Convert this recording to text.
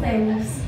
sou.